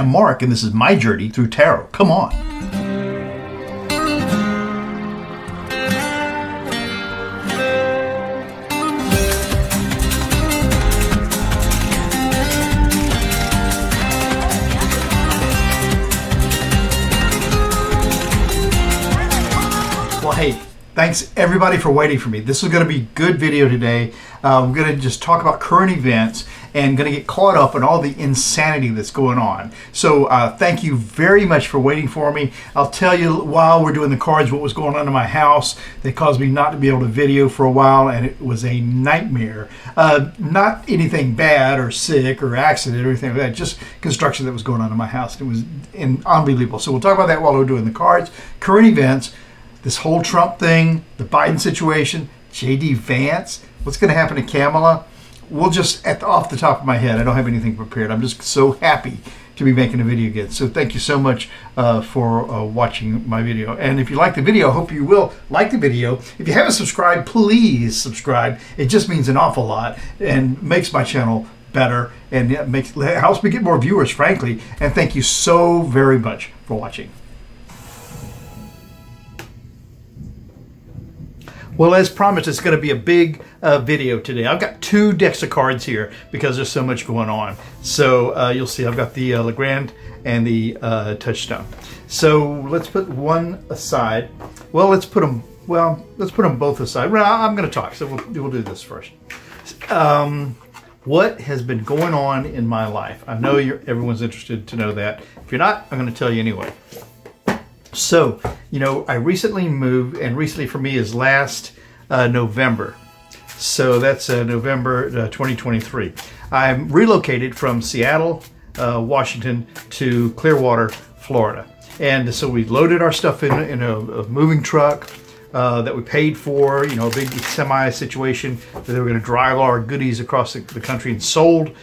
am Mark, and this is my journey through tarot. Come on. Well, hey, thanks everybody for waiting for me. This is going to be good video today. Uh, we're going to just talk about current events and going to get caught up in all the insanity that's going on. So uh, thank you very much for waiting for me. I'll tell you while we're doing the cards what was going on in my house that caused me not to be able to video for a while and it was a nightmare. Uh, not anything bad or sick or accident or anything like that, just construction that was going on in my house. It was unbelievable. So we'll talk about that while we're doing the cards. Current events, this whole Trump thing, the Biden situation, J.D. Vance, what's going to happen to Kamala? We'll just, at the, off the top of my head, I don't have anything prepared. I'm just so happy to be making a video again. So thank you so much uh, for uh, watching my video. And if you like the video, I hope you will like the video. If you haven't subscribed, please subscribe. It just means an awful lot and makes my channel better and it makes helps me get more viewers, frankly. And thank you so very much for watching. Well, as promised, it's going to be a big uh, video today. I've got two decks of cards here because there's so much going on. So uh, you'll see I've got the uh, Legrand and the uh, Touchstone. So let's put one aside. Well, let's put them, well, let's put them both aside. Well, I'm going to talk, so we'll, we'll do this first. Um, what has been going on in my life? I know everyone's interested to know that. If you're not, I'm going to tell you anyway. So, you know, I recently moved, and recently for me is last uh, November. So that's uh, November uh, 2023. I'm relocated from Seattle, uh, Washington to Clearwater, Florida. And so we loaded our stuff in, in a, a moving truck uh, that we paid for, you know, a big semi situation that they were going to drive all our goodies across the, the country and sold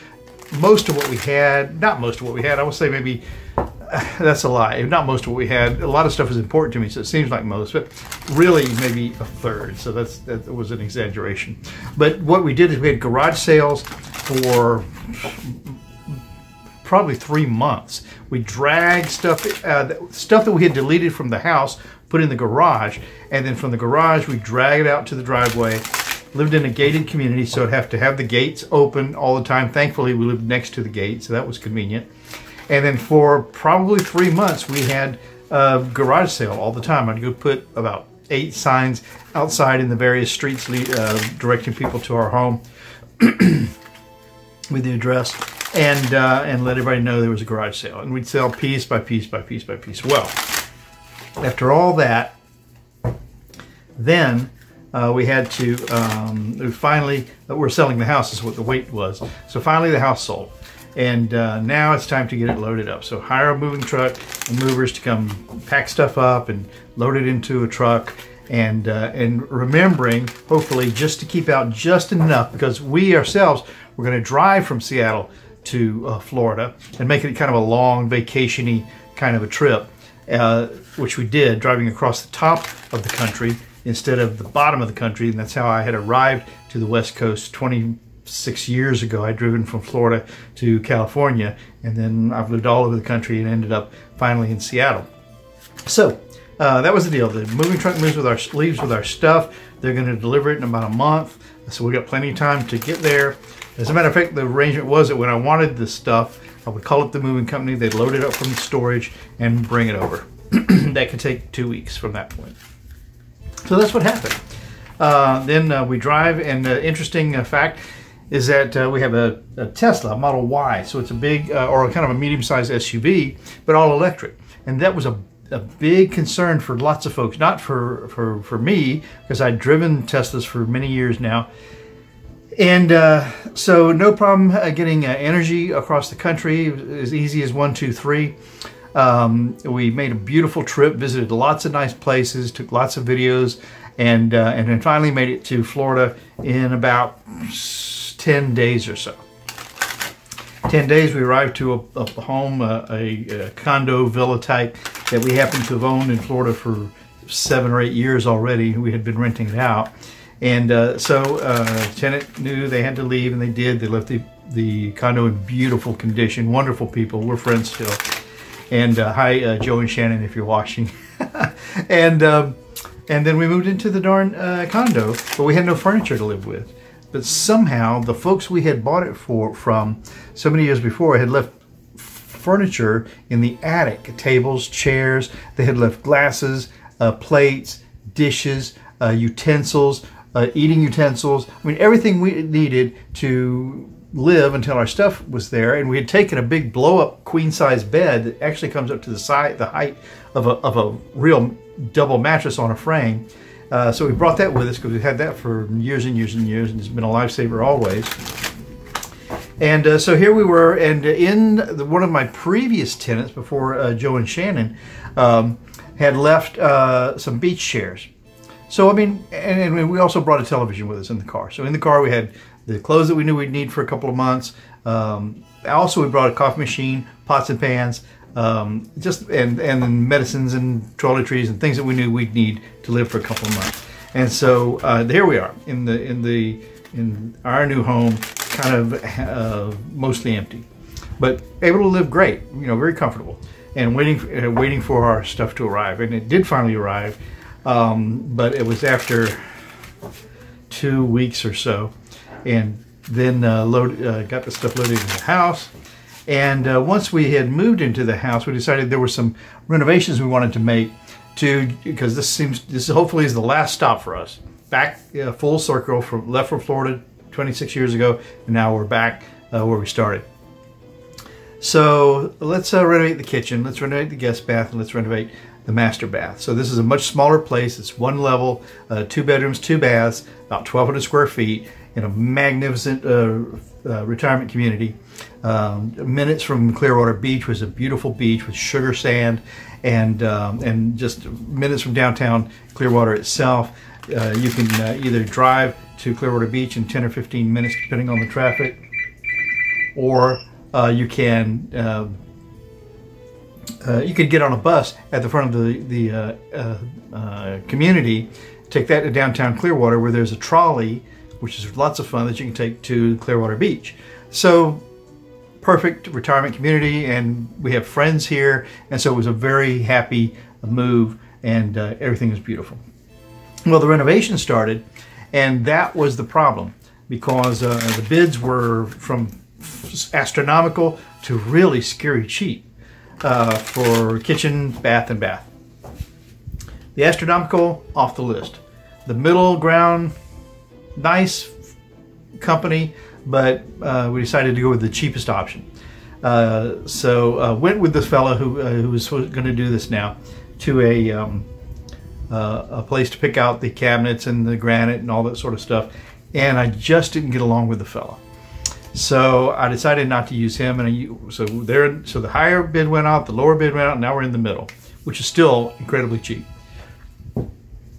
most of what we had, not most of what we had, I would say maybe that's a lie. Not most of what we had. A lot of stuff is important to me, so it seems like most, but really maybe a third. So that's that was an exaggeration. But what we did is we had garage sales for probably three months. We dragged stuff, uh, stuff that we had deleted from the house, put in the garage, and then from the garage we dragged it out to the driveway. Lived in a gated community, so I'd have to have the gates open all the time. Thankfully, we lived next to the gate, so that was convenient. And then for probably three months, we had a garage sale all the time. I'd go put about eight signs outside in the various streets uh, directing people to our home with the address and uh, and let everybody know there was a garage sale. And we'd sell piece by piece by piece by piece. Well, after all that, then uh, we had to um, we finally we're selling the house is what the wait was. So finally the house sold. And uh, now it's time to get it loaded up. So hire a moving truck and movers to come pack stuff up and load it into a truck. And, uh, and remembering, hopefully, just to keep out just enough because we ourselves, we're going to drive from Seattle to uh, Florida and make it kind of a long vacationy kind of a trip, uh, which we did, driving across the top of the country instead of the bottom of the country. And that's how I had arrived to the West Coast 20 six years ago. I'd driven from Florida to California, and then I've lived all over the country and ended up finally in Seattle. So uh, that was the deal. The moving truck moves with our leaves with our stuff. They're going to deliver it in about a month, so we got plenty of time to get there. As a matter of fact, the arrangement was that when I wanted the stuff, I would call up the moving company. They'd load it up from the storage and bring it over. that could take two weeks from that point. So that's what happened. Uh, then uh, we drive, and uh, interesting uh, fact is that uh, we have a, a, Tesla Model Y. So it's a big, uh, or kind of a medium-sized SUV, but all electric. And that was a, a big concern for lots of folks, not for, for, for me, because I'd driven Teslas for many years now. And uh, so no problem uh, getting uh, energy across the country, as easy as one, two, three. Um, we made a beautiful trip, visited lots of nice places, took lots of videos, and, uh, and then finally made it to Florida in about 10 days or so. 10 days we arrived to a, a home, a, a, condo villa type that we happen to have owned in Florida for seven or eight years already. We had been renting it out. And uh, so uh, tenant knew they had to leave and they did. They left the the condo in beautiful condition, wonderful people. We're friends still. And uh, hi, uh, Joe and Shannon, if you're watching. and um, and then we moved into the darn uh, condo, but we had no furniture to live with. But somehow the folks we had bought it for from so many years before had left furniture in the attic, tables, chairs. They had left glasses, uh, plates, dishes, uh, utensils, uh, eating utensils. I mean, everything we needed to live until our stuff was there. And we had taken a big blow up queen size bed that actually comes up to the side, the height of a, of a real double mattress on a frame. Uh, so we brought that with us because we had that for years and years and years, and it's been a lifesaver always. And uh, so here we were, and in the, one of my previous tenants before uh, Joe and Shannon um, had left uh, some beach chairs. So I mean, and, and, we also brought a television with us in the car. So in the car we had the clothes that we knew we'd need for a couple of months. Um, also, we brought a coffee machine, pots and pans, um, just and and medicines and toiletries and things that we knew we'd need to live for a couple months. And so uh, there we are in the in the in our new home, kind of uh, mostly empty, but able to live great. You know, very comfortable, and waiting uh, waiting for our stuff to arrive. And it did finally arrive, um, but it was after two weeks or so and then uh, load, uh, got the stuff loaded in the house. And uh, once we had moved into the house, we decided there were some renovations we wanted to make to because this seems this hopefully is the last stop for us. Back uh, full circle from left from Florida 26 years ago, and now we're back uh, where we started. So let's uh, renovate the kitchen, let's renovate the guest bath, and let's renovate the master bath. So this is a much smaller place. It's one level, two bedrooms, two baths, about 1,200 square feet in a magnificent uh, uh, retirement community. Um, minutes from Clearwater Beach was a beautiful beach with sugar sand, and um, and just minutes from downtown Clearwater itself. Uh, you can uh, either drive to Clearwater Beach in 10 or 15 minutes, depending on the traffic, or uh, you can. Uh, you could get on a bus at the front of the the community, take that to downtown Clearwater, where there's a trolley which is lots of fun that you can take to Clearwater Beach. So perfect retirement community and we have friends here and so it was a very happy move and uh, everything was beautiful. Well the renovation started and that was the problem because uh, the bids were from astronomical to really scary cheap uh, for kitchen, bath, and bath. The astronomical off the list. The middle ground nice company, but uh, we decided to go with the cheapest option. Uh, so uh, went with this fellow who, uh, who was going to do this now to a um, uh, a place to pick out the cabinets and the granite and all that sort of stuff, and I just didn't get along with the fellow. So I decided not to use him, and I, so there. So the higher bid went out, the lower bid went out, and now we're in the middle, which is still incredibly cheap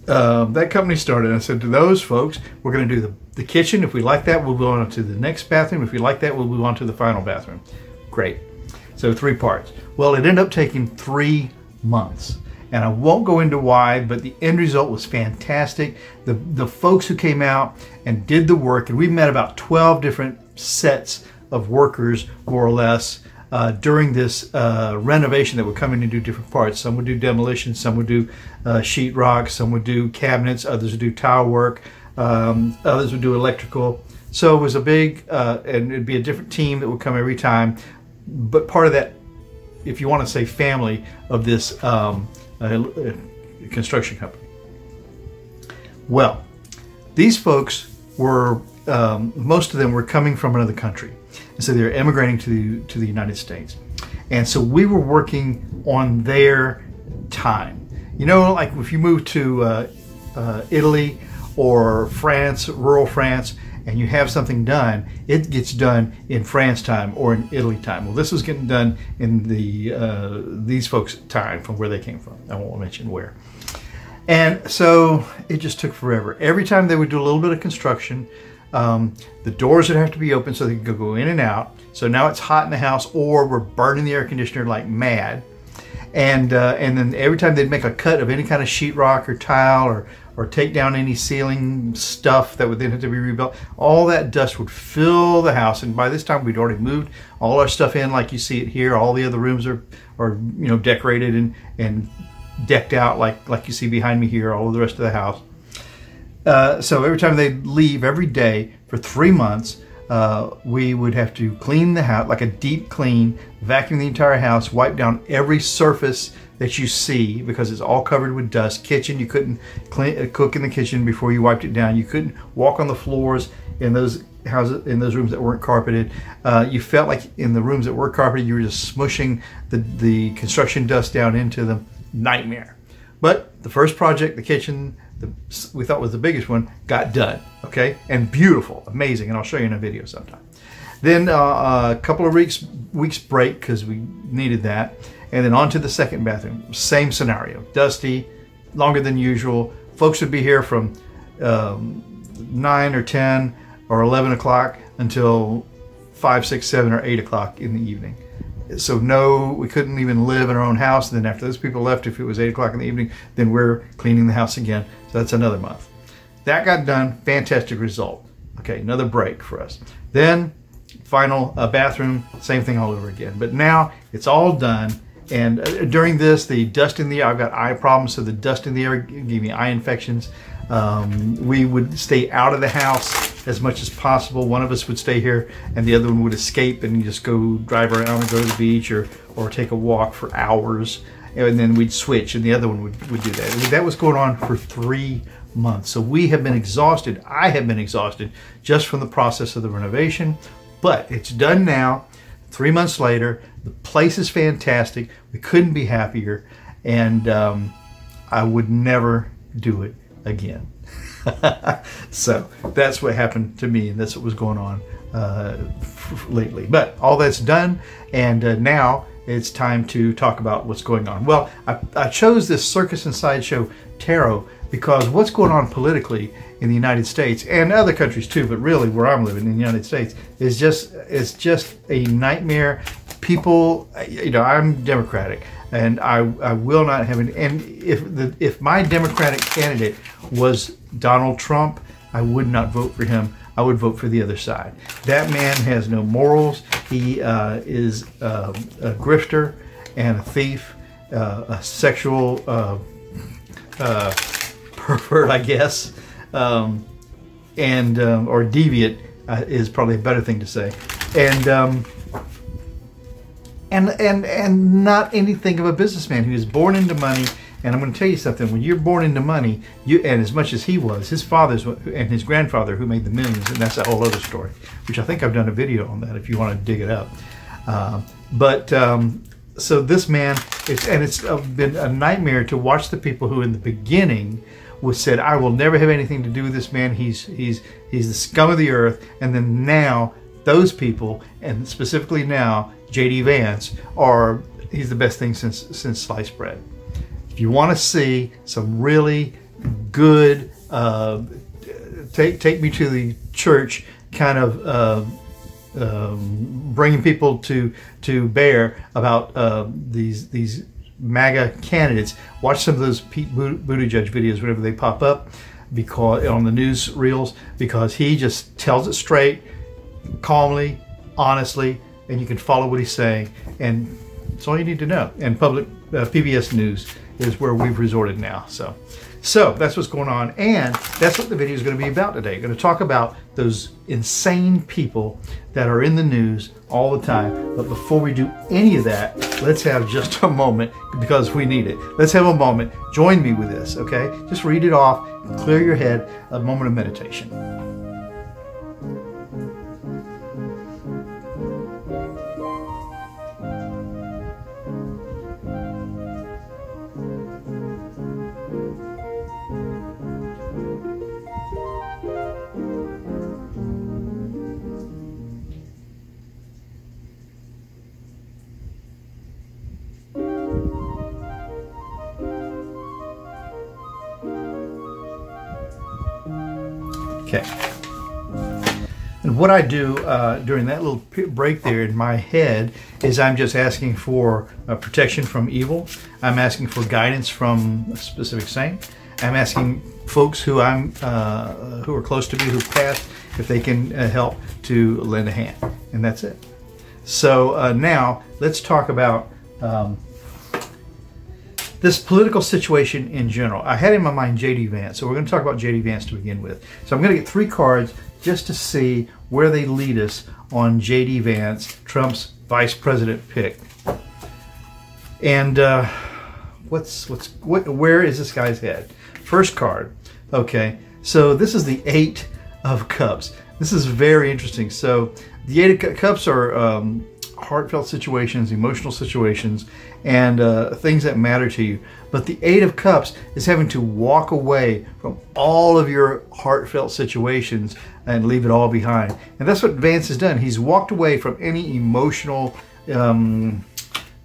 um, that company started. I said to those folks, we're going to do the, the kitchen. If we like that, we'll go on to the next bathroom. If we like that, we'll move on to the final bathroom. Great. So three parts. Well, it ended up taking three months. And I won't go into why, but the end result was fantastic. The, the folks who came out and did the work, and we met about 12 different sets of workers, more or less, uh, during this uh, renovation that would come in and do different parts. Some would do demolition, some would do uh, sheetrock, some would do cabinets, others would do tile work, um, others would do electrical. So it was a big, uh, and it'd be a different team that would come every time. But part of that, if you want to say family, of this um, uh, construction company. Well, these folks were, um, most of them were coming from another country. And so they're immigrating to the, to the United States. And so we were working on their time. You know, like if you move to uh, uh, Italy or France, rural France, and you have something done, it gets done in France time or in Italy time. Well, this was getting done in the uh, these folks' time from where they came from. I won't mention where. And so it just took forever. Every time they would do a little bit of construction, um, the doors would have to be open so they could go in and out. So now it's hot in the house, or we're burning the air conditioner like mad. And uh, and then every time they'd make a cut of any kind of sheetrock or tile or or take down any ceiling stuff that would then have to be rebuilt. All that dust would fill the house, and by this time we'd already moved all our stuff in, like you see it here. All the other rooms are, are you know, decorated and and decked out like like you see behind me here. All of the rest of the house. Uh, so every time they leave, every day for three months, uh, we would have to clean the house, like a deep clean, vacuum the entire house, wipe down every surface that you see because it's all covered with dust. Kitchen, you couldn't clean, uh, cook in the kitchen before you wiped it down. You couldn't walk on the floors in those houses, in those rooms that weren't carpeted. Uh, you felt like in the rooms that were carpeted, you were just smushing the, the construction dust down into them. Nightmare. But the first project, the kitchen, the, we thought was the biggest one, got done. Okay, and beautiful, amazing, and I'll show you in a video sometime. Then uh, a couple of weeks weeks break because we needed that and then on to the second bathroom. Same scenario, dusty, longer than usual. Folks would be here from um, 9 or 10 or 11 o'clock until 5, 6, 7, or 8 o'clock in the evening. So no, we couldn't even live in our own house. And then after those people left, if it was 8 o'clock in the evening, then we're cleaning the house again. So that's another month. That got done, fantastic result. Okay, another break for us. Then final uh, bathroom, same thing all over again. But now it's all done and uh, during this, the dust in the air, I've got eye problems, so the dust in the air gave me eye infections. Um, we would stay out of the house as much as possible. One of us would stay here and the other one would escape and just go drive around and go to the beach or, or take a walk for hours. And then we'd switch and the other one would, would do that. That was going on for three months. So we have been exhausted. I have been exhausted just from the process of the renovation, but it's done now. Three months later, the place is fantastic. We couldn't be happier, and um, I would never do it again. so that's what happened to me, and that's what was going on uh, lately. But all that's done, and uh, now it's time to talk about what's going on. Well, I, I chose this Circus and Sideshow Tarot because what's going on politically in the United States and other countries too, but really where I'm living in the United States is just it's just a nightmare. People, you know, I'm Democratic, and I, I will not have an. And if the if my Democratic candidate was Donald Trump, I would not vote for him. I would vote for the other side. That man has no morals. He uh, is uh, a grifter and a thief, uh, a sexual uh, uh, pervert, I guess um, and um, or deviant uh, is probably a better thing to say, and um, and and and not anything of a businessman who is born into money. And I'm going to tell you something: when you're born into money, you and as much as he was, his father's and his grandfather who made the millions, and that's a whole other story, which I think I've done a video on that if you want to dig it up. Uh, but um, so this man, it's, and it's been a nightmare to watch the people who in the beginning was said, I will never have anything to do with this man. He's he's he's the scum of the earth. And then now those people, and specifically now J.D. Vance, are he's the best thing since since sliced bread. If you want to see some really good, uh, take take me to the church kind of. Uh, um, bringing people to to bear about uh, these these MAGA candidates. Watch some of those Pete Buttigieg videos whenever they pop up because on the news reels because he just tells it straight, calmly, honestly, and you can follow what he's saying. And it's all you need to know. And public uh, PBS News is where we've resorted now. So. So that's what's going on, and that's what the video is going to be about today. I'm going to talk about those insane people that are in the news all the time. But before we do any of that, let's have just a moment because we need it. Let's have a moment. Join me with this, okay? Just read it off, clear your head, a moment of meditation. What I do uh, during that little break there in my head is I'm just asking for uh, protection from evil. I'm asking for guidance from a specific saint. I'm asking folks who I'm uh, who are close to me who passed, if they can uh, help to lend a hand, and that's it. So uh, now let's talk about um, this political situation in general. I had in my mind J.D. Vance, so we're going to talk about J.D. Vance to begin with. So I'm going to get three cards just to see where they lead us on J.D. Vance, Trump's vice president pick. And uh, what's what's what? Where is this guy's head? First card. Okay, so this is the Eight of Cups. This is very interesting. So the Eight of Cups are um, heartfelt situations, emotional situations, and uh, things that matter to you. But the Eight of Cups is having to walk away from all of your heartfelt situations and leave it all behind. And that's what Vance has done. He's walked away from any emotional um,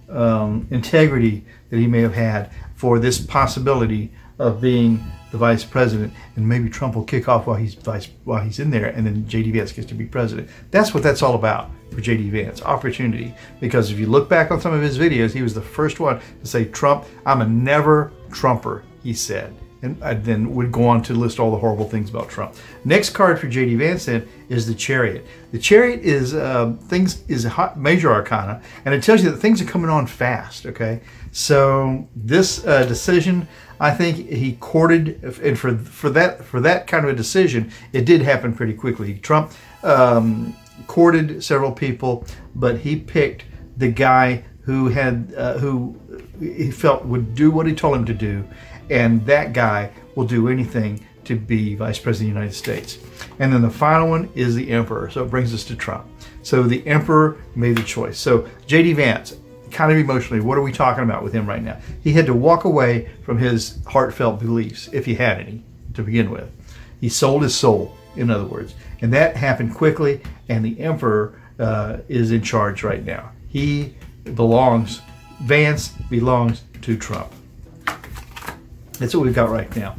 um, integrity that he may have had for this possibility of being the vice president, and maybe Trump will kick off while he's vice while he's in there, and then J.D. Vance gets to be president. That's what that's all about for J.D. Vance, opportunity. Because if you look back on some of his videos, he was the first one to say, "Trump, I'm a never Trumper," he said, and I then would go on to list all the horrible things about Trump. Next card for J.D. Vance then is the Chariot. The Chariot is uh, things is a major arcana, and it tells you that things are coming on fast. Okay, so this uh, decision I think he courted, and for for that for that kind of a decision, it did happen pretty quickly. Trump um, courted several people, but he picked the guy who had uh, who he felt would do what he told him to do, and that guy will do anything to be vice president of the United States. And then the final one is the emperor. So it brings us to Trump. So the emperor made the choice. So J.D. Vance, kind of emotionally, what are we talking about with him right now? He had to walk away from his heartfelt beliefs, if he had any, to begin with. He sold his soul, in other words. And that happened quickly, and the emperor uh, is in charge right now. He belongs, Vance belongs to Trump. That's what we've got right now.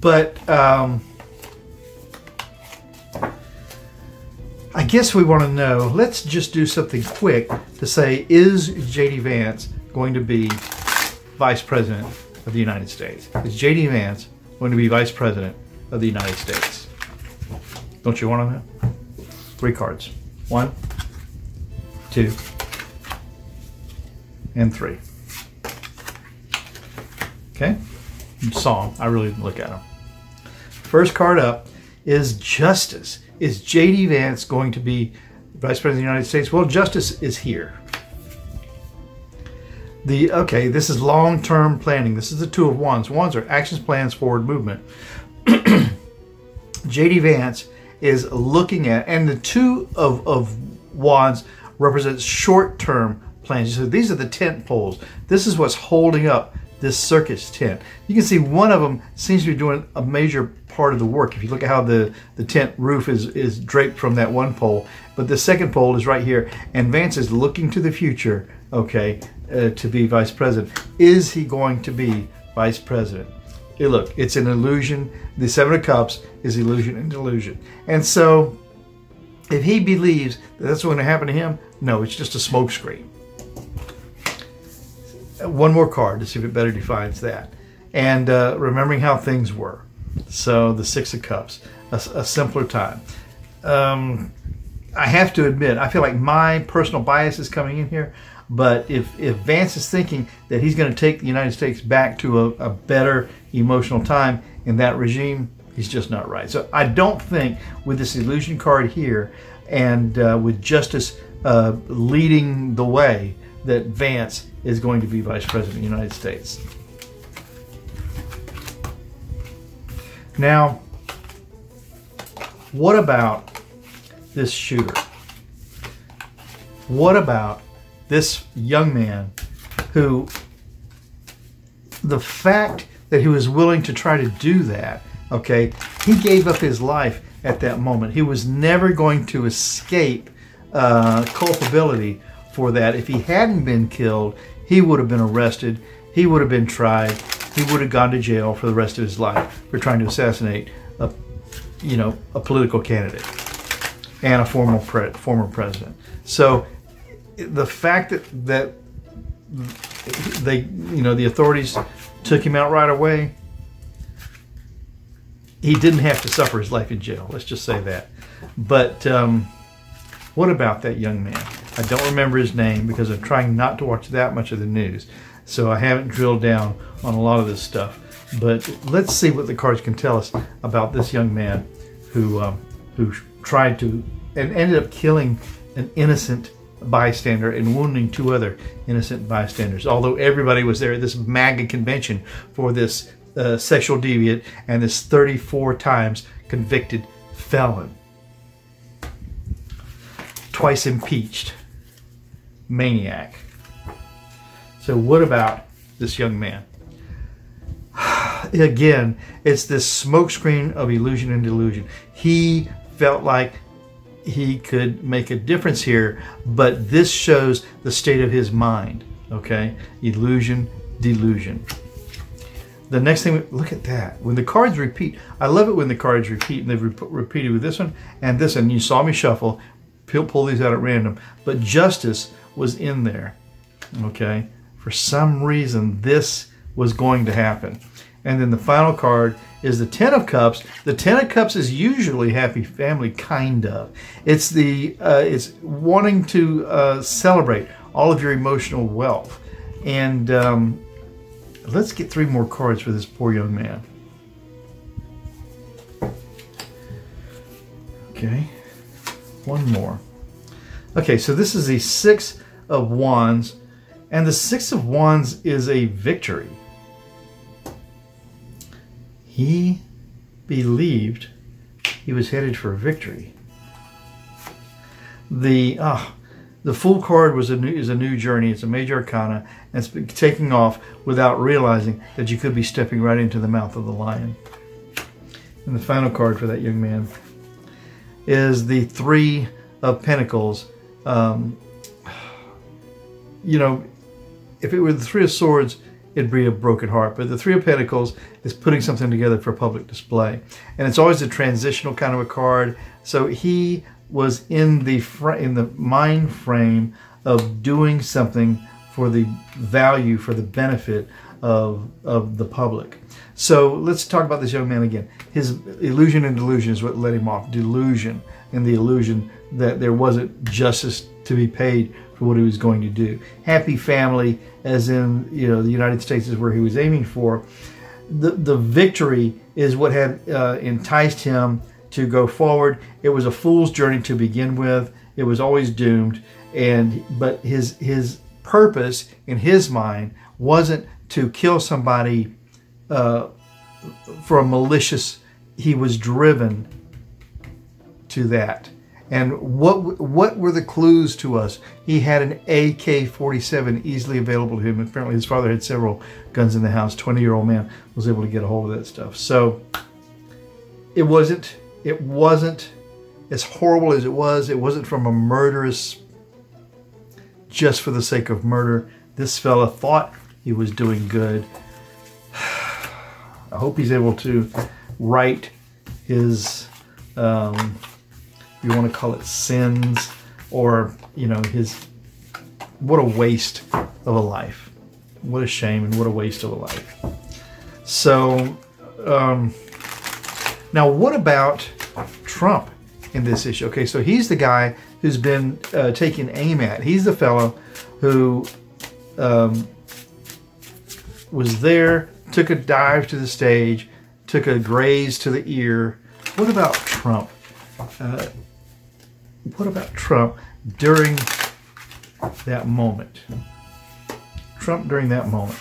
But um, I guess we want to know, let's just do something quick to say, is J.D. Vance going to be Vice President of the United States? Is J.D. Vance going to be Vice President of the United States? Don't you want to know? Three cards. One, two, and three. Okay? Song. I really didn't look at them. First card up is Justice. Is J.D. Vance going to be Vice President of the United States? Well, Justice is here. The okay, this is long-term planning. This is the two of wands. Wands are actions, plans, forward movement. J.D. Vance is looking at, and the two of, of wands represents short-term plans. So these are the tent poles. This is what's holding up this circus tent. You can see one of them seems to be doing a major part of the work. If you look at how the, the tent roof is, is draped from that one pole, but the second pole is right here. And Vance is looking to the future, okay, uh, to be vice president. Is he going to be vice president? Hey, look, it's an illusion. The Seven of Cups is illusion and delusion. And so, if he believes that that's going to happen to him, no, it's just a smokescreen. One more card to see if it better defines that. And uh, remembering how things were. So the Six of Cups, a, a simpler time. Um, I have to admit, I feel like my personal bias is coming in here. But if, if Vance is thinking that he's going to take the United States back to a, a better emotional time in that regime, he's just not right. So I don't think with this illusion card here and uh, with justice uh, leading the way that Vance is going to be vice president of the United States. Now, what about this shooter? What about this young man who, the fact that he was willing to try to do that, okay, he gave up his life at that moment. He was never going to escape uh, culpability for that. If he hadn't been killed, he would have been arrested, he would have been tried, he would have gone to jail for the rest of his life for trying to assassinate a, you know, a political candidate and a former pre- former president. So the fact that that they, you know, the authorities took him out right away, he didn't have to suffer his life in jail. Let's just say that. But um, what about that young man? I don't remember his name because I'm trying not to watch that much of the news. So I haven't drilled down on a lot of this stuff. But let's see what the cards can tell us about this young man who um, who tried to and ended up killing an innocent bystander and wounding two other innocent bystanders. Although everybody was there at this MAGA convention for this uh, sexual deviant and this 34 times convicted felon. Twice impeached. Maniac. So what about this young man? Again, it's this smokescreen of illusion and delusion. He felt like he could make a difference here, but this shows the state of his mind. Okay? Illusion, delusion. The next thing, look at that. When the cards repeat, I love it when the cards repeat, and they've re repeated with this one and this one. You saw me shuffle, pull these out at random, but justice was in there. Okay? For some reason, this was going to happen. And then the final card is the Ten of Cups. The Ten of Cups is usually happy family, kind of. It's the uh, it's wanting to uh, celebrate all of your emotional wealth. And um, let's get three more cards for this poor young man. Okay, one more. Okay, so this is the Six of Wands, and the Six of Wands is a victory he believed he was headed for victory. The ah, the Fool card was a new is a new journey. It's a major arcana, and it's taking off without realizing that you could be stepping right into the mouth of the lion. And the final card for that young man is the Three of Pentacles. Um, you know, if it were the Three of Swords, it'd be a broken heart. But the Three of Pentacles is putting something together for public display. And it's always a transitional kind of a card. So he was in the in the mind frame of doing something for the value, for the benefit of, of the public. So let's talk about this young man again. His illusion and delusion is what led him off. Delusion and the illusion that there wasn't justice to be paid for what he was going to do. Happy family, as in you know the United States is where he was aiming for. The the victory is what had uh, enticed him to go forward. It was a fool's journey to begin with. It was always doomed, and but his his purpose in his mind wasn't to kill somebody uh, for a malicious. He was driven to that. And what what were the clues to us? He had an AK-47 easily available to him. Apparently, his father had several guns in the house. Twenty-year-old man was able to get a hold of that stuff. So it wasn't it wasn't as horrible as it was. It wasn't from a murderous, just for the sake of murder. This fella thought he was doing good. I hope he's able to right his. Um, you want to call it sins or, you know, his, what a waste of a life. What a shame and what a waste of a life. So, um, now what about Trump in this issue? Okay, so he's the guy who's been uh, taken aim at. He's the fellow who um, was there, took a dive to the stage, took a graze to the ear. What about Trump? Uh, what about Trump during that moment? Trump during that moment.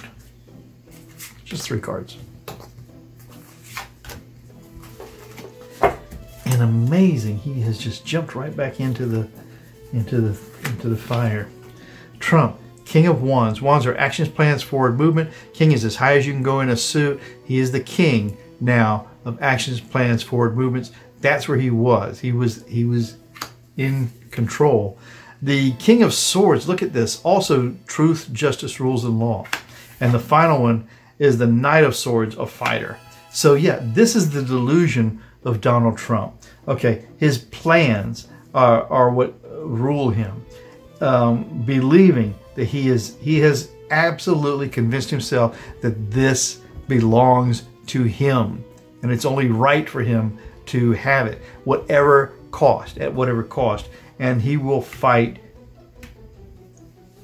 Just three cards. And amazing, he has just jumped right back into the into the into the fire. Trump, King of Wands. Wands are actions, plans, forward movement. King is as high as you can go in a suit. He is the king now of actions, plans, forward movements. That's where he was. He was he was in control. The King of Swords, look at this, also truth, justice, rules, and law. And the final one is the Knight of Swords, a fighter. So yeah, this is the delusion of Donald Trump. Okay, his plans are, are what rule him. Um, believing that he is he has absolutely convinced himself that this belongs to him. and it's only right for him to have it, whatever cost, at whatever cost. And he will fight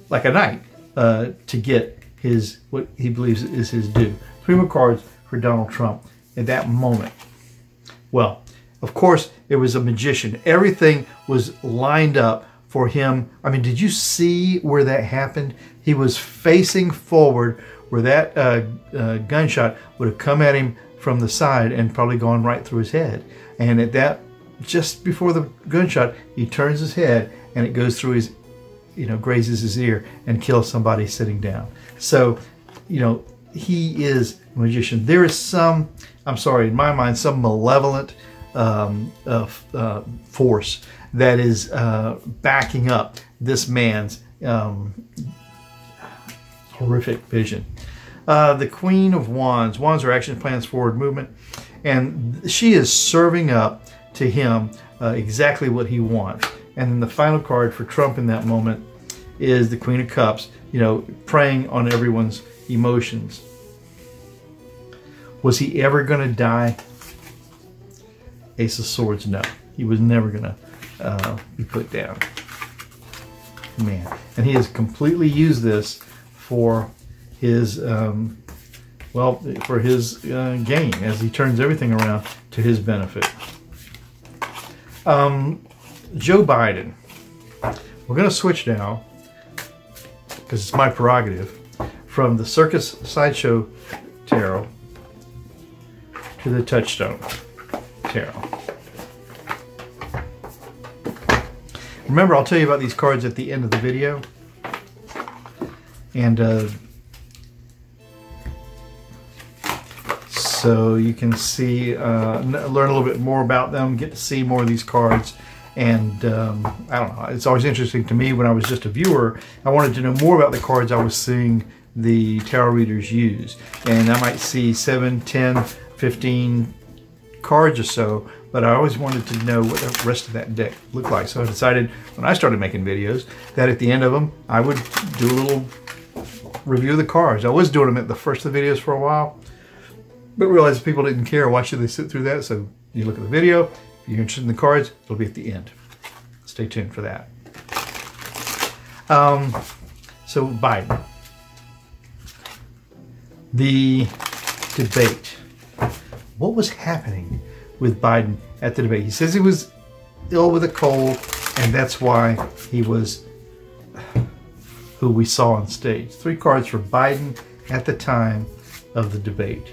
like a knight uh, to get his what he believes is his due. Three more cards for Donald Trump at that moment. Well, of course, it was a magician. Everything was lined up for him. I mean, did you see where that happened? He was facing forward where that uh, uh, gunshot would have come at him from the side and probably gone right through his head. And at that, just before the gunshot, he turns his head and it goes through his, you know, grazes his ear and kills somebody sitting down. So, you know, he is a magician. There is some, I'm sorry, in my mind, some malevolent um, uh, uh, force that is uh, backing up this man's um, horrific vision. Uh, the Queen of Wands. Wands are action plans, forward movement. And she is serving up to him uh, exactly what he wants. And then the final card for Trump in that moment is the Queen of Cups, you know, preying on everyone's emotions. Was he ever going to die? Ace of Swords, no. He was never going to uh, be put down. Man. And he has completely used this for his, um, well, for his uh, as he turns everything around to his benefit. Um, Joe Biden. We're going to switch now, because it's my prerogative, from the Circus Sideshow Tarot to the Touchstone Tarot. Remember, I'll tell you about these cards at the end of the video. And uh, so you can see, uh, learn a little bit more about them, get to see more of these cards. And um, I don't know, it's always interesting to me when I was just a viewer, I wanted to know more about the cards I was seeing the tarot readers use. And I might see 7, 10, 15 cards or so, but I always wanted to know what the rest of that deck looked like. So I decided when I started making videos that at the end of them, I would do a little review of the cards. I was doing them at the first of the videos for a while, but realized people didn't care. Why should they sit through that? So you look at the video. If you're interested in the cards, it'll be at the end. Stay tuned for that. Um, so Biden. The debate what was happening with Biden at the debate. He says he was ill with a cold, and that's why he was who we saw on stage. Three cards for Biden at the time of the debate.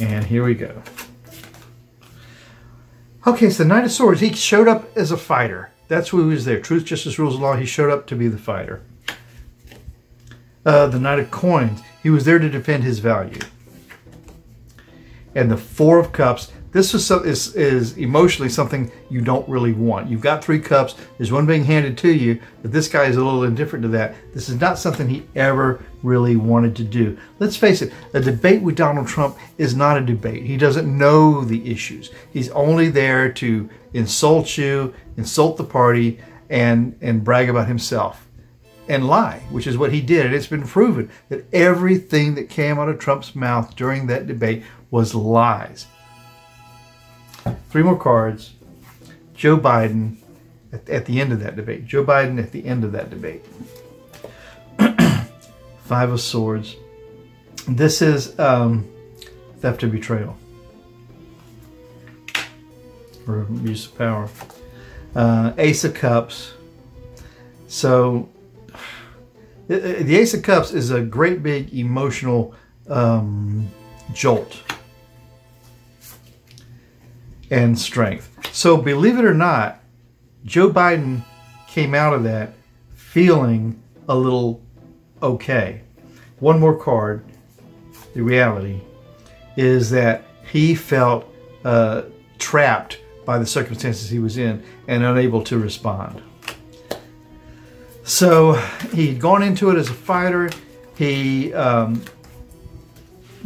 And here we go. Okay, so the Knight of Swords, he showed up as a fighter. That's who he was there. Truth, justice, rules, of law. He showed up to be the fighter. Uh, the Knight of Coins, he was there to defend his value. And the Four of Cups, this is, so, is, is emotionally something you don't really want. You've got three cups, there's one being handed to you, but this guy is a little indifferent to that. This is not something he ever really wanted to do. Let's face it, a debate with Donald Trump is not a debate. He doesn't know the issues. He's only there to insult you, insult the party, and, and brag about himself and lie, which is what he did. And it's been proven that everything that came out of Trump's mouth during that debate was lies. Three more cards. Joe Biden at, at the end of that debate. Joe Biden at the end of that debate. Five of Swords. This is um, theft or betrayal. Or use of power. Uh, Ace of Cups. So the Ace of Cups is a great big emotional um, jolt and strength. So believe it or not, Joe Biden came out of that feeling a little okay. One more card, the reality is that he felt uh, trapped by the circumstances he was in and unable to respond. So he'd gone into it as a fighter. He, um,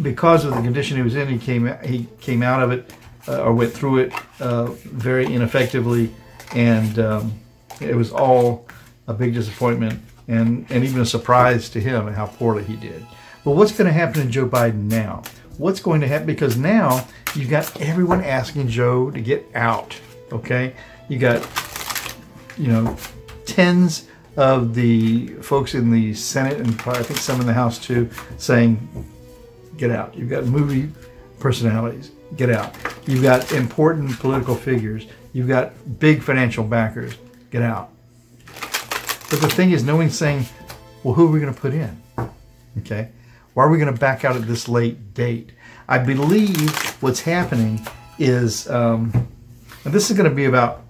because of the condition he was in, he came he came out of it uh, or went through it uh, very ineffectively, and um, it was all a big disappointment and and even a surprise to him and how poorly he did. But what's going to happen to Joe Biden now? What's going to happen? Because now you've got everyone asking Joe to get out. Okay, you got you know tens of the folks in the Senate and probably I think some in the House too saying, "Get out." You've got movie personalities, get out. You've got important political figures. You've got big financial backers, get out. But the thing is, no one's saying, well, who are we going to put in? Okay. Why are we going to back out at this late date? I believe what's happening is, um, and this is going to be about,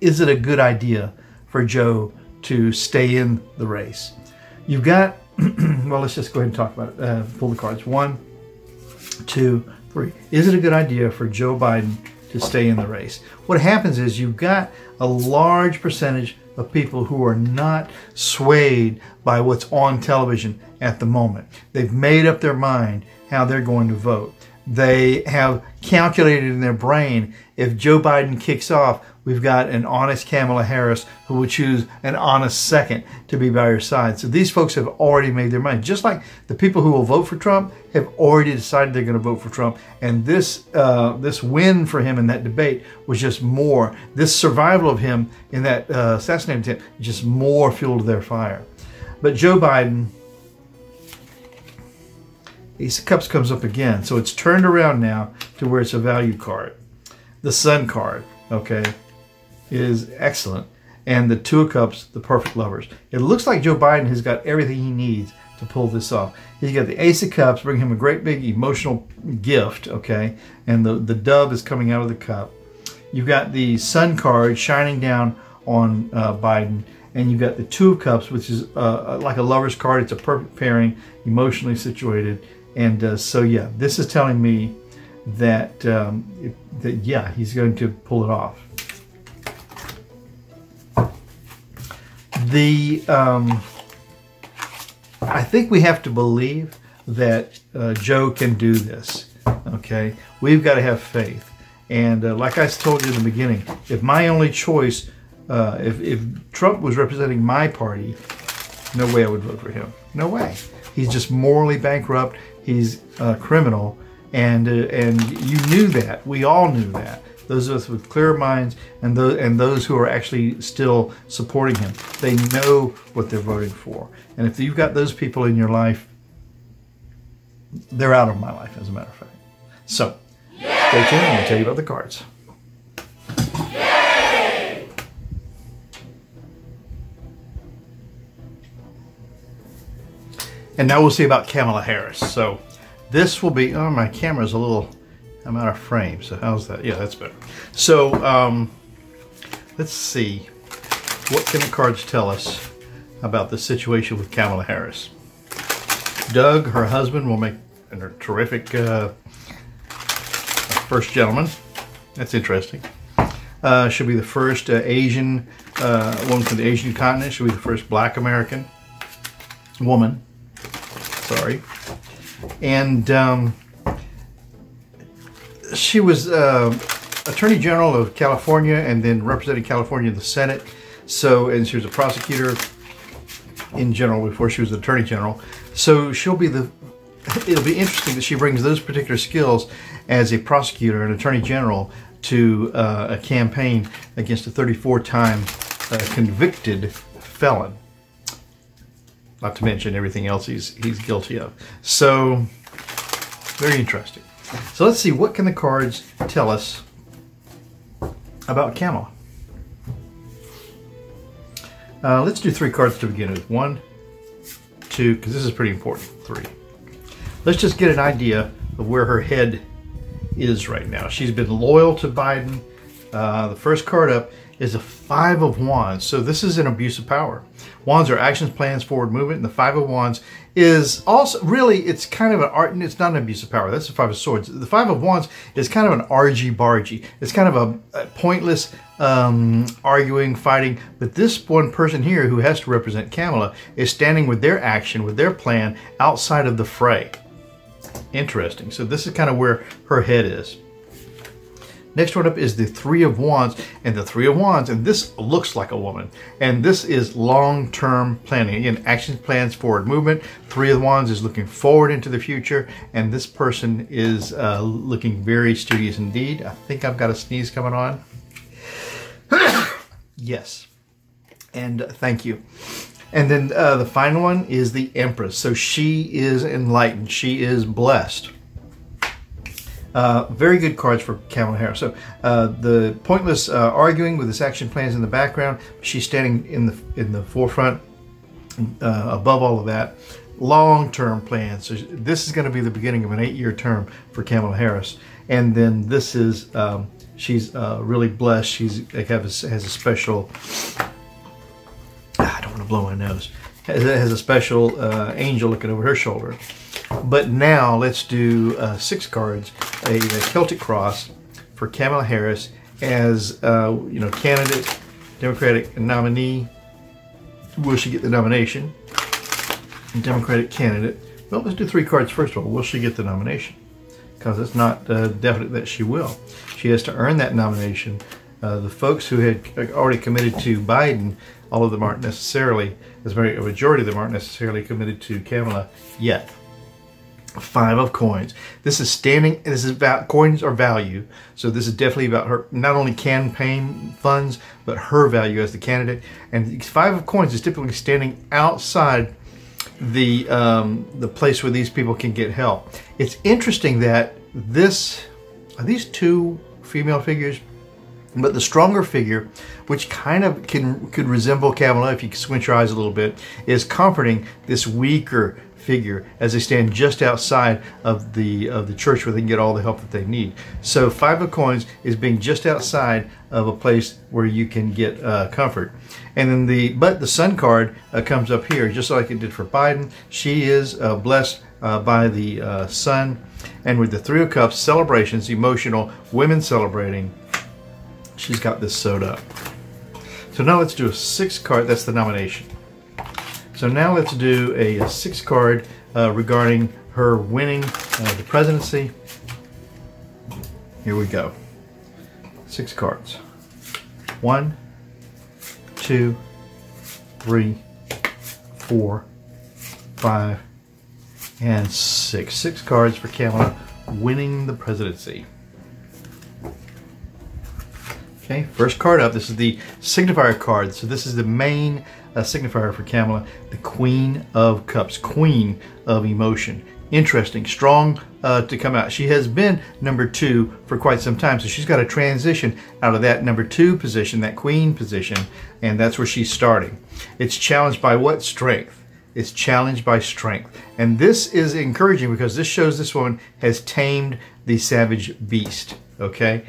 is it a good idea for Joe to stay in the race? You've got, well, let's just go ahead and talk about it. Uh, pull the cards. One, two, three. Is it a good idea for Joe Biden to stay in the race? What happens is you've got a large percentage of people who are not swayed by what's on television at the moment. They've made up their mind how they're going to vote. They have calculated in their brain if Joe Biden kicks off, we've got an honest Kamala Harris who will choose an honest second to be by her side. So these folks have already made their mind. Just like the people who will vote for Trump have already decided they're going to vote for Trump. And this uh, this win for him in that debate was just more. This survival of him in that uh, assassination attempt just more fuel to their fire. But Joe Biden Ace of Cups comes up again. So it's turned around now to where it's a value card. The Sun card, okay, is excellent. And the Two of Cups, the perfect lovers. It looks like Joe Biden has got everything he needs to pull this off. He's got the Ace of Cups, bring him a great big emotional gift, okay? And the, the dove is coming out of the cup. You've got the Sun card shining down on uh, Biden and you've got the Two of Cups, which is uh, like a lover's card. It's a perfect pairing, emotionally situated. And uh, so, yeah, this is telling me that, um, that, yeah, he's going to pull it off. The, um, I think we have to believe that uh, Joe can do this, okay? We've got to have faith. And uh, like I told you in the beginning, if my only choice, uh, if, if Trump was representing my party, no way I would vote for him. No way. He's just morally bankrupt he's a criminal, and uh, and you knew that. We all knew that. Those of us with clear minds and those and those who are actually still supporting him, they know what they're voting for. And if you've got those people in your life, they're out of my life, as a matter of fact. So, stay tuned. Going to tell you about the cards. And now we'll see about Kamala Harris. So this will be, oh, my camera's a little, I'm out of frame. So how's that? Yeah, that's better. So um, let's see. What can the cards tell us about the situation with Kamala Harris? Doug, her husband, will make a terrific uh, first gentleman. That's interesting. Uh, she'll be the first uh, Asian uh, woman from the Asian continent. She'll be the first black American woman sorry. And um, she was uh, Attorney General of California and then representing California in the Senate. So, and she was a prosecutor in general before she was Attorney General. So she'll be the, it'll be interesting that she brings those particular skills as a prosecutor and Attorney General to uh, a campaign against a 34-time uh, convicted felon not to mention everything else he's he's guilty of. So very interesting. So let's see what can the cards tell us about Kamala. Uh, let's do three cards to begin with. One, two, because this is pretty important. Three. Let's just get an idea of where her head is right now. She's been loyal to Biden. Uh, the first card up is a Five of Wands. So this is an abuse of power. Wands are actions, plans, forward movement. And the Five of Wands is also, really, it's kind of an art, it's not an abuse of power. That's the Five of Swords. The Five of Wands is kind of an argy-bargy. It's kind of a, a pointless um, arguing, fighting. But this one person here who has to represent Kamala is standing with their action, with their plan outside of the fray. Interesting. So this is kind of where her head is. Next one up is the Three of Wands, and the Three of Wands, and this looks like a woman. And this is long-term planning. Again, action plans, forward movement. Three of Wands is looking forward into the future, and this person is uh, looking very studious indeed. I think I've got a sneeze coming on. yes, and thank you. And then uh, the final one is the Empress. So she is enlightened. She is blessed. Uh, very good cards for Kamala Harris. So uh, the pointless uh, arguing with this action plans in the background. She's standing in the in the forefront, uh, above all of that. Long-term plans. So this is going to be the beginning of an eight-year term for Kamala Harris. And then this is um, she's uh, really blessed. She's has a, has a special. Ah, I don't want to blow my nose. Has, has a special angel looking over her shoulder. But now let's do uh, six cards, a, a, Celtic cross for Kamala Harris as uh, you know candidate, Democratic nominee. Will she get the nomination? Democratic candidate. Well, let's do three cards first of all. Will she get the nomination? Because it's not uh, definite that she will. She has to earn that nomination. Uh, the folks who had already committed to Biden, all of them aren't necessarily, as a majority of them aren't necessarily committed to Kamala yet. Five of coins. This is standing, this is about coins are value. So this is definitely about her, not only campaign funds, but her value as the candidate. And five of coins is typically standing outside the, um, the place where these people can get help. It's interesting that this, are these two female figures? But the stronger figure, which kind of can could resemble Kamala if you squint your eyes a little bit, is comforting this weaker figure as they stand just outside of the of the church where they can get all the help that they need. So five of coins is being just outside of a place where you can get uh, comfort. And then the but the sun card uh, comes up here just like it did for Biden. She is uh, blessed uh, by the uh, sun, and with the three of cups celebrations, emotional women celebrating. She's got this sewed up. So now let's do a six card. That's the nomination. So now let's do a, six card uh, regarding her winning uh, the presidency. Here we go. Six cards. One, two, three, four, five, and six. Six cards for Kamala winning the presidency. Okay, first card up. This is the signifier card. So this is the main uh, signifier for Kamala, the Queen of Cups, Queen of Emotion. Interesting, strong uh, to come out. She has been number two for quite some time, so she's got to transition out of that number two position, that queen position, and that's where she's starting. It's challenged by what strength? It's challenged by strength. And this is encouraging because this shows this woman has tamed the savage beast, okay?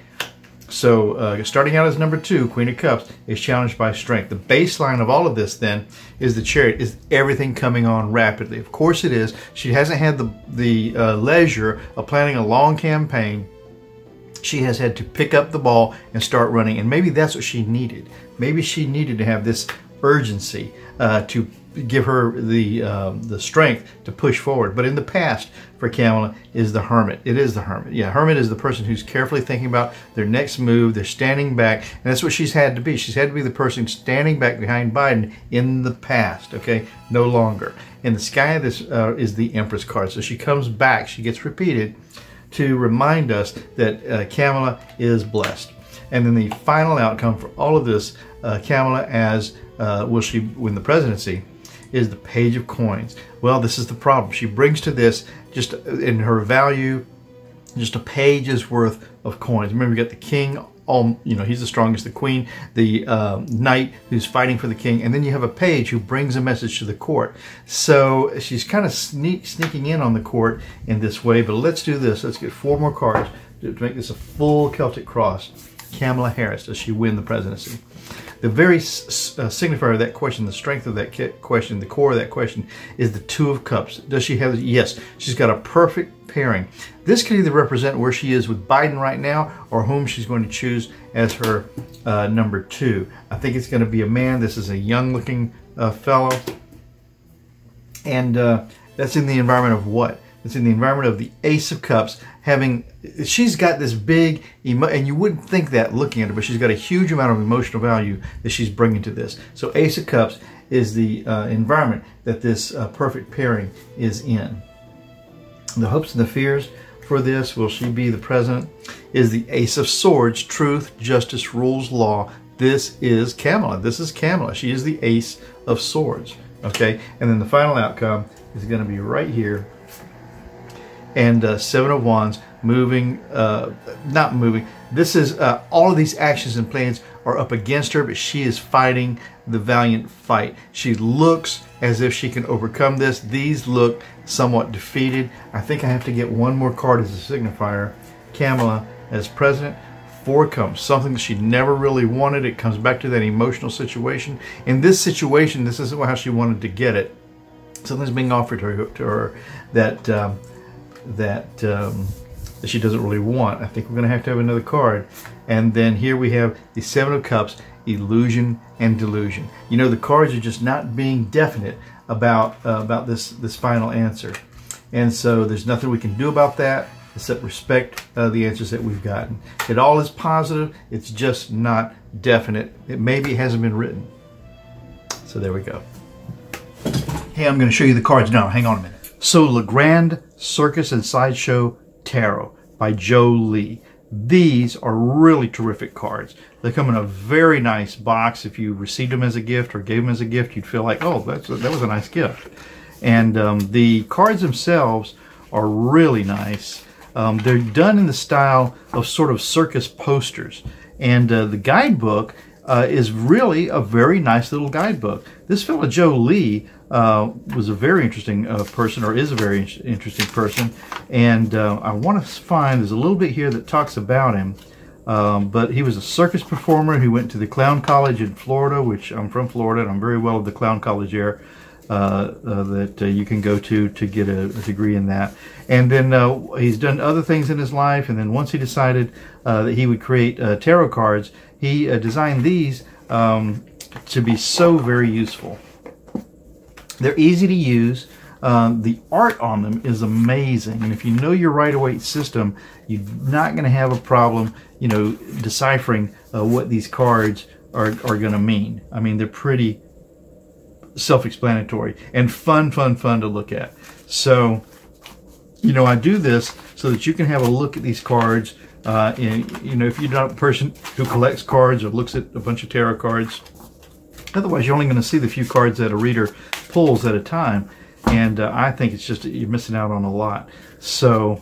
So uh, starting out as number two, Queen of Cups, is challenged by strength. The baseline of all of this then is the chariot, is everything coming on rapidly. Of course it is. She hasn't had the, the uh, leisure of planning a long campaign. She has had to pick up the ball and start running. And maybe that's what she needed. Maybe she needed to have this urgency uh, to give her the uh, the strength to push forward. But in the past, for Kamala, is the hermit. It is the hermit. Yeah, hermit is the person who's carefully thinking about their next move. They're standing back, and that's what she's had to be. She's had to be the person standing back behind Biden in the past. Okay, no longer. In the sky, this uh, is the Empress card. So she comes back. She gets repeated to remind us that uh, Kamala is blessed. And then the final outcome for all of this, uh, Kamala as uh, will she win the presidency? Is the page of coins. Well, this is the problem. She brings to this just in her value, just a page's worth of coins. Remember, you got the king, all you know, he's the strongest, the queen, the uh, knight who's fighting for the king, and then you have a page who brings a message to the court. So she's kind of sneak, sneaking in on the court in this way, but let's do this. Let's get four more cards to make this a full Celtic cross. Kamala Harris, does she win the presidency? The very uh, signifier of that question, the strength of that question, the core of that question is the Two of Cups. Does she have, yes, she's got a perfect pairing. This could either represent where she is with Biden right now or whom she's going to choose as her uh, number two. I think it's going to be a man. This is a young looking uh, fellow. And uh, that's in the environment of what? It's in the environment of the Ace of Cups, having, she's got this big, and you wouldn't think that looking at her, but she's got a huge amount of emotional value that she's bringing to this. So Ace of Cups is the uh, environment that this uh, perfect pairing is in. The hopes and the fears for this, will she be the president, is the Ace of Swords, truth, justice, rules, law. This is Kamala. This is Kamala. She is the Ace of Swords. Okay, and then the final outcome is going to be right here. And uh, Seven of Wands moving, uh, not moving. This is uh, all of these actions and plans are up against her, but she is fighting the valiant fight. She looks as if she can overcome this. These look somewhat defeated. I think I have to get one more card as a signifier. Kamala as president. Four comes something that she never really wanted. It comes back to that emotional situation. In this situation, this isn't how she wanted to get it. Something's being offered to her, to her that um, that um, that she doesn't really want. I think we're going to have to have another card. And then here we have the Seven of Cups, illusion and delusion. You know, the cards are just not being definite about uh, about this this final answer. And so there's nothing we can do about that except respect uh, the answers that we've gotten. It all is positive. It's just not definite. It maybe hasn't been written. So there we go. Hey, I'm going to show you the cards now. Hang on a minute. So Legrand Circus and Sideshow Tarot by Joe Lee. These are really terrific cards. They come in a very nice box. If you received them as a gift or gave them as a gift, you'd feel like, oh, that's a, that was a nice gift. And um, the cards themselves are really nice. Um, they're done in the style of sort of circus posters. And uh, the guidebook uh, is really a very nice little guidebook. This fellow Joe Lee uh, was a very interesting uh, person, or is a very interesting person. And uh, I want to find, there's a little bit here that talks about him. Um, but he was a circus performer who went to the Clown College in Florida, which I'm from Florida, and I'm very well of the Clown College there. Uh, uh, that uh, you can go to to get a, a degree in that. And then uh, he's done other things in his life. And then once he decided uh, that he would create tarot cards, he designed these um, to be so very useful. They're easy to use. Um, the art on them is amazing, and if you know your Rider-Waite system, you're not going to have a problem, you know, deciphering what these cards are, are going to mean. I mean, they're pretty self-explanatory and fun, fun, fun to look at. So, you know, I do this so that you can have a look at these cards. Uh, and, you know, if you're not a person who collects cards or looks at a bunch of tarot cards, otherwise you're only going to see the few cards that a reader pulls at a time. And uh, I think it's just you're missing out on a lot. So,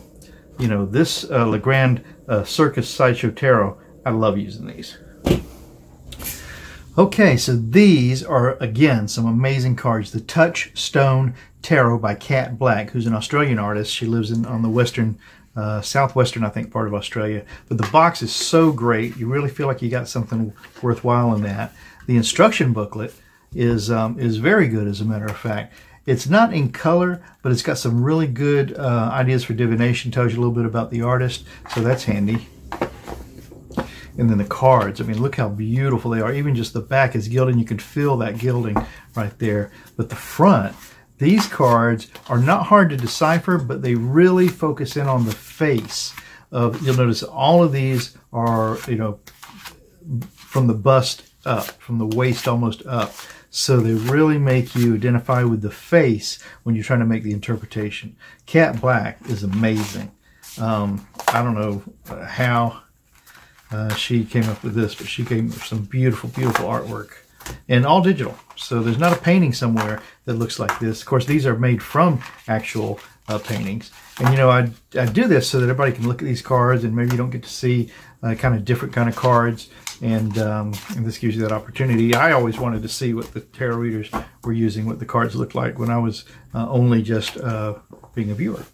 you know, this uh, Legrand uh, Circus Sideshow Tarot, I love using these. Okay, so these are, again, some amazing cards. The Touchstone Tarot by Kat Black, who's an Australian artist. She lives in on the western, uh, southwestern, I think, part of Australia. But the box is so great. You really feel like you got something worthwhile in that. The instruction booklet is, um, is very good, as a matter of fact. It's not in color, but it's got some really good uh, ideas for divination. Tells you a little bit about the artist, so that's handy. And then the cards, I mean, look how beautiful they are. Even just the back is gilded, and you can feel that gilding right there. But the front, these cards are not hard to decipher, but they really focus in on the face. Of, you'll notice all of these are, you know, from the bust up, from the waist almost up. So they really make you identify with the face when you're trying to make the interpretation. Kat Black is amazing. Um, I don't know how uh, she came up with this, but she came up with some beautiful, beautiful artwork and all digital. So there's not a painting somewhere that looks like this. Of course, these are made from actual uh, paintings. And you know, I, I do this so that everybody can look at these cards and maybe you don't get to see uh, kind of different kind of cards. And, um, and this gives you that opportunity. I always wanted to see what the tarot readers were using, what the cards looked like when I was uh, only just uh, being a viewer.